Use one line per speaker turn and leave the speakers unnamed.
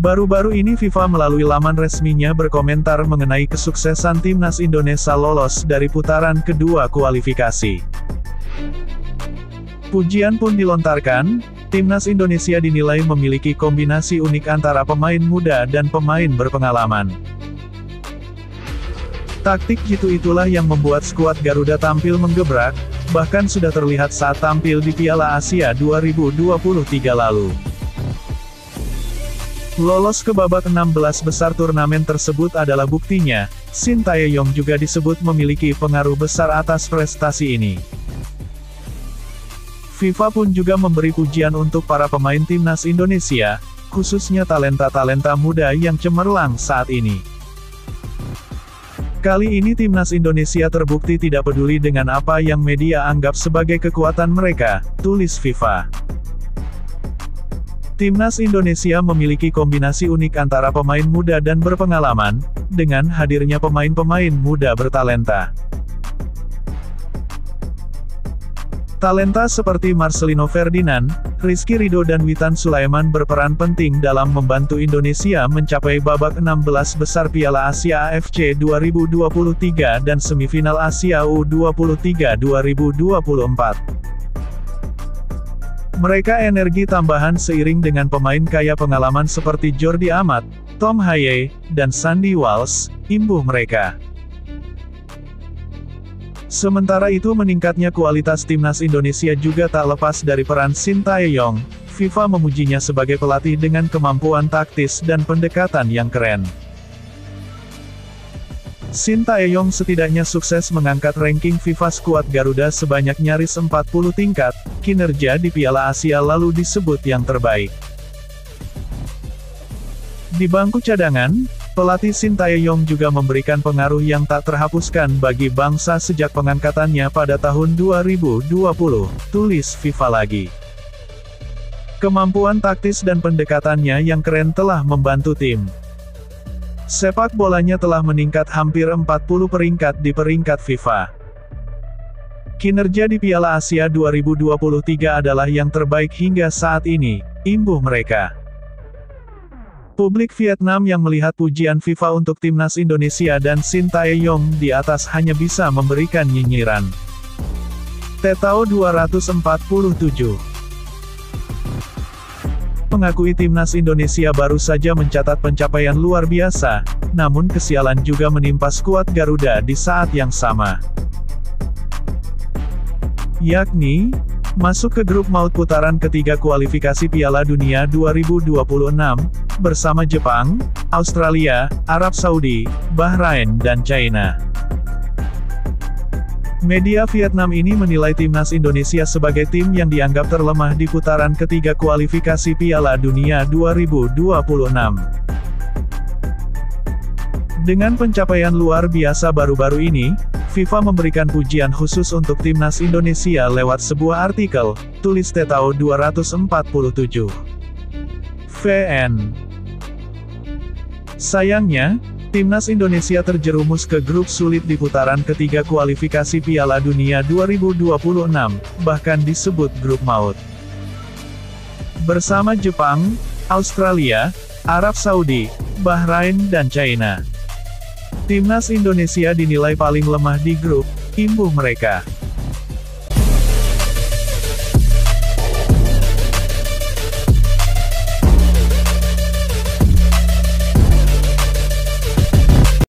Baru-baru ini FIFA melalui laman resminya berkomentar mengenai kesuksesan timnas Indonesia lolos dari putaran kedua kualifikasi. Pujian pun dilontarkan, timnas Indonesia dinilai memiliki kombinasi unik antara pemain muda dan pemain berpengalaman. Taktik jitu itulah yang membuat skuad Garuda tampil menggebrak, bahkan sudah terlihat saat tampil di Piala Asia 2023 lalu. Lolos ke babak 16 besar turnamen tersebut adalah buktinya, Shin Tae-yong juga disebut memiliki pengaruh besar atas prestasi ini. FIFA pun juga memberi pujian untuk para pemain timnas Indonesia, khususnya talenta-talenta muda yang cemerlang saat ini. Kali ini timnas Indonesia terbukti tidak peduli dengan apa yang media anggap sebagai kekuatan mereka, tulis FIFA. Timnas Indonesia memiliki kombinasi unik antara pemain muda dan berpengalaman, dengan hadirnya pemain-pemain muda bertalenta. Talenta seperti Marcelino Ferdinand, Rizky Rido dan Witan Sulaiman berperan penting dalam membantu Indonesia mencapai babak 16 besar Piala Asia AFC 2023 dan semifinal Asia U23 2024. Mereka energi tambahan seiring dengan pemain kaya pengalaman seperti Jordi Amat, Tom Haye, dan Sandy Walsh, imbuh mereka. Sementara itu meningkatnya kualitas timnas Indonesia juga tak lepas dari peran Shin Tae-yong, FIFA memujinya sebagai pelatih dengan kemampuan taktis dan pendekatan yang keren. Shin Taeyong setidaknya sukses mengangkat ranking FIFA skuad Garuda sebanyak nyaris 40 tingkat, kinerja di Piala Asia lalu disebut yang terbaik. Di bangku cadangan, pelatih Shin Taeyong juga memberikan pengaruh yang tak terhapuskan bagi bangsa sejak pengangkatannya pada tahun 2020, tulis FIFA lagi. Kemampuan taktis dan pendekatannya yang keren telah membantu tim. Sepak bolanya telah meningkat hampir 40 peringkat di peringkat FIFA. Kinerja di Piala Asia 2023 adalah yang terbaik hingga saat ini, imbuh mereka. Publik Vietnam yang melihat pujian FIFA untuk timnas Indonesia dan Shin Tae-yong di atas hanya bisa memberikan nyinyiran. Tetao 247 mengakui timnas Indonesia baru saja mencatat pencapaian luar biasa, namun kesialan juga menimpa skuad Garuda di saat yang sama. Yakni, masuk ke grup maut putaran ketiga kualifikasi Piala Dunia 2026, bersama Jepang, Australia, Arab Saudi, Bahrain dan China. Media Vietnam ini menilai timnas Indonesia sebagai tim yang dianggap terlemah di putaran ketiga kualifikasi Piala Dunia 2026. Dengan pencapaian luar biasa baru-baru ini, FIFA memberikan pujian khusus untuk timnas Indonesia lewat sebuah artikel, tulis Tetao 247. VN Sayangnya, Timnas Indonesia terjerumus ke grup sulit di putaran ketiga kualifikasi Piala Dunia 2026, bahkan disebut grup maut. Bersama Jepang, Australia, Arab Saudi, Bahrain dan China. Timnas Indonesia dinilai paling lemah di grup, imbuh mereka.